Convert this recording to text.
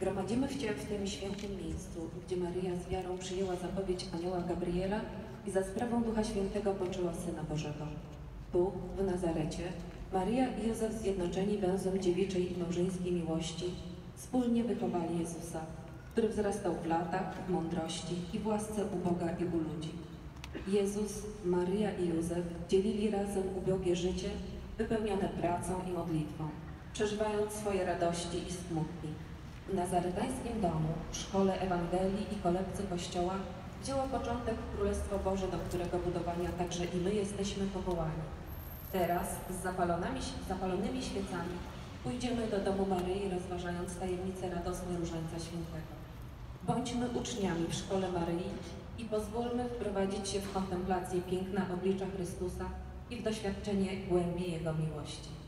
Gromadzimy się w tym świętym miejscu, gdzie Maryja z wiarą przyjęła zapowiedź anioła Gabriela i za sprawą Ducha Świętego poczęła Syna Bożego. Tu, w Nazarecie, Maryja i Józef zjednoczeni węzłem dziewiczej i małżeńskiej miłości wspólnie wychowali Jezusa, który wzrastał w latach, w mądrości i w łasce u Boga i u ludzi. Jezus, Maryja i Józef dzielili razem ubogie życie, wypełnione pracą i modlitwą, przeżywając swoje radości i smutki. W nazaretańskim domu, szkole Ewangelii i kolebce Kościoła wzięło początek Królestwo Boże, do którego budowania także i my jesteśmy powołani. Teraz z zapalonymi, zapalonymi świecami pójdziemy do domu Maryi, rozważając tajemnicę radosnej Różańca Świętego. Bądźmy uczniami w szkole Maryi i pozwólmy wprowadzić się w kontemplację piękna oblicza Chrystusa i w doświadczenie głębi Jego miłości.